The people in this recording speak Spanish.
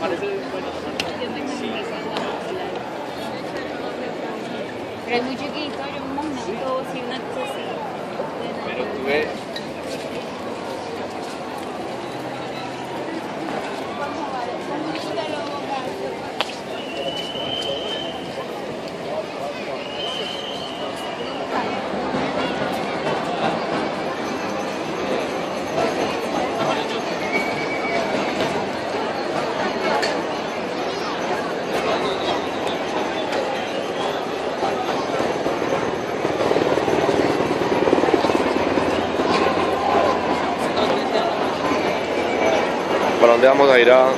parece sí. Pero es muy chiquito, era un monito, sí, una cosa así. Pero tuve... para dónde vamos a ir a,